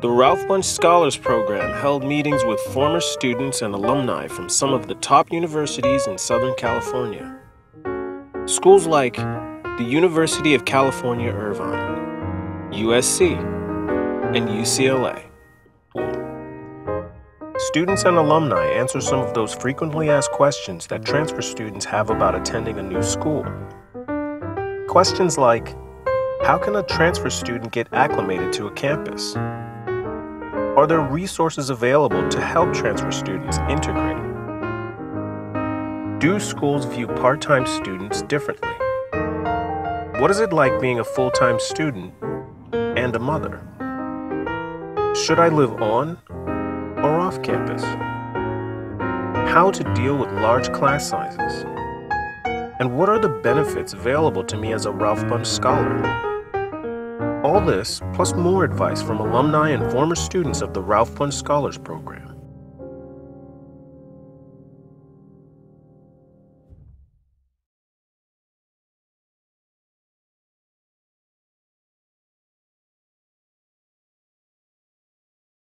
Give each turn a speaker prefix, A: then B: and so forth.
A: The Ralph Bunche Scholars Program held meetings with former students and alumni from some of the top universities in Southern California. Schools like the University of California Irvine, USC, and UCLA. Students and alumni answer some of those frequently asked questions that transfer students have about attending a new school. Questions like How can a transfer student get acclimated to a campus? Are there resources available to help transfer students integrate? Do schools view part time students differently? What is it like being a full time student and a mother? Should I live on or off campus? How to deal with large class sizes? And what are the benefits available to me as a Ralph Bunche Scholar? All this, plus more advice from alumni and former students of the Ralph Bunche Scholars Program.